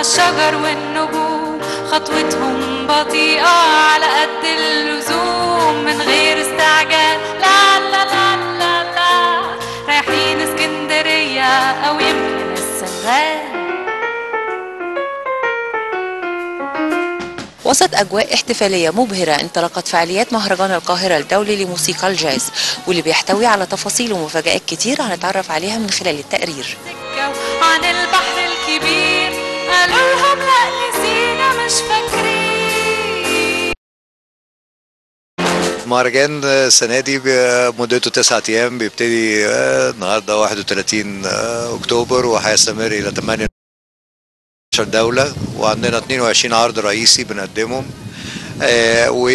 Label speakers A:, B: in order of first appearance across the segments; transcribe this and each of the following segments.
A: عالشجر والنجوم خطوتهم بطيئة على قد اللزوم. من غير استعجال لا لا لا لا لا. رايحين اسكندرية أو يمكن السنغال
B: وسط أجواء احتفالية مبهرة انطلقت فعاليات مهرجان القاهرة الدولي لموسيقى الجاز واللي بيحتوي على تفاصيل ومفاجآت كتير هنتعرف عليها من خلال التقرير.
A: عن البحر الكبير
C: مهرجان السنة دي مدته تسعة أيام بيبتدي آه، النهاردة 31 آه، أكتوبر وهيستمر إلى 18 دولة وعندنا 22 عرض رئيسي بنقدمهم آه، و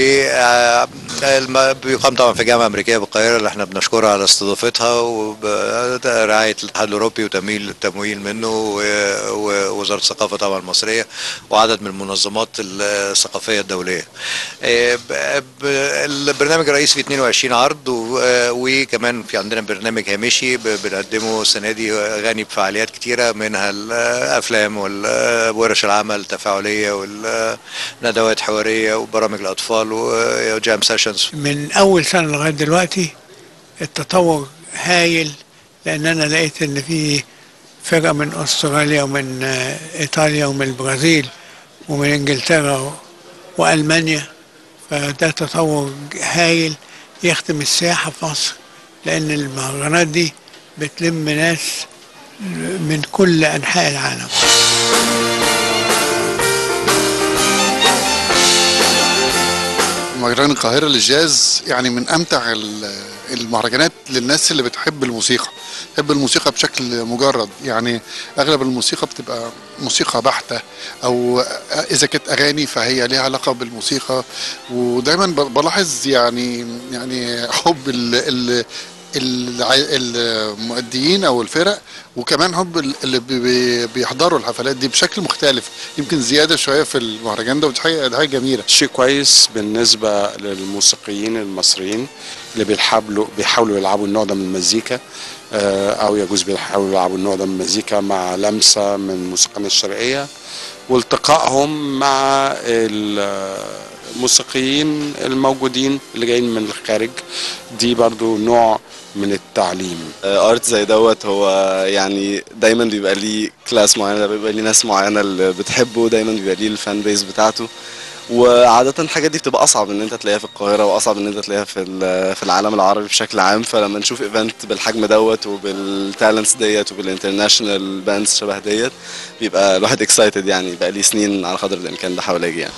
C: بيقام طبعا في جامعة أمريكية بالقاهرة اللي إحنا بنشكرها على استضافتها وبرعاية الاتحاد الأوروبي وتمويل التمويل منه و- ووزارة الثقافة طبعا المصرية وعدد من المنظمات. آه، ب- ب- البرنامج الرئيسي فيه 22 عرض وكمان في عندنا برنامج هامشي بنقدمه السنة دي غني بفعاليات كتيرة منها الأفلام وورش العمل التفاعلية والندوات حوارية وبرامج الأطفال وجام سيشنز
D: من أول سنة لغاية دلوقتي التطور هايل لأن أنا لقيت إن في فرقة من أستراليا ومن آه، إيطاليا ومن البرازيل ومن إنجلترا وألمانيا. فده تطور هايل يخدم السياحة في مصر لأن المهرجانات دي بتلم ناس من كل أنحاء العالم.
E: مهرجان القاهرة للجاز يعني من أمتع ال- المهرجانات للناس اللي بتحب الموسيقى تحب الموسيقى بشكل مجرد. يعني أغلب الموسيقى بتبقى موسيقى بحتة أو إذا كانت أغاني فهي ليها علاقة بالموسيقى. ودايما بلاحظ يعني يعني حب المؤديين أو الفرق وكمان ال- اللي بي- بي- بيحضروا الحفلات دي بشكل مختلف. يمكن زيادة شوية في المهرجان ده ودي حاجة جميلة.
F: شيء كويس بالنسبة للموسيقيين المصريين اللي بيحاولوا بيحاولوا يلعبوا النوع ده من المزيكا آه، أو يجوز بيحاولوا يلعبوا النوع ده من المزيكا مع لمسة من موسيقانا الشرقية. والتقائهم مع الموسيقيين الموجودين اللي جايين من الخارج. دي برضو نوع من التعليم.
G: art زي دوت هو يعني دايما بيبقى ليه class معينة بيبقى ليه ناس معينة اللي بتحبه دايما بيبقى ليه ال fan base بتاعته. وعادة الحاجات دي بتبقى أصعب إن أنت تلاقيها في القاهرة وأصعب إن أنت تلاقيها في في العالم العربي بشكل عام. فلما نشوف event بالحجم دوت وبال talents ديت وبال international bands شبه ديت بيبقى الواحد excited يعني بقى ليه سنين على قدر الإمكان بحاول أجي يعني.